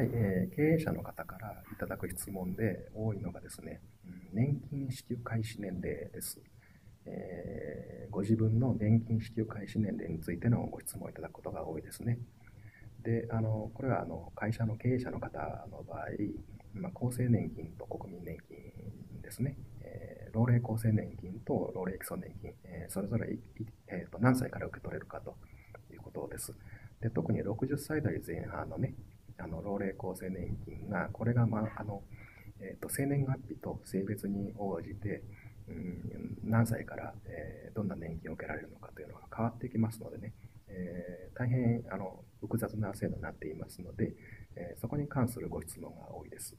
はい、えー、経営者の方からいただく質問で多いのがですね、年金支給開始年齢です。えー、ご自分の年金支給開始年齢についてのご質問をいただくことが多いですね。で、あのこれはあの会社の経営者の方の場合、まあ、厚生年金と国民年金ですね、えー、老齢厚生年金と老齢基礎年金、えー、それぞれ、えーと、何歳から受け取れるかということです。で特に60歳代前半のね、あの老齢厚生年金が、これが、まああのえーと、生年月日と性別に応じて、うん、何歳から、えー、どんな年金を受けられるのかというのが変わってきますのでね、えー、大変あの複雑な制度になっていますので、えー、そこに関するご質問が多いです。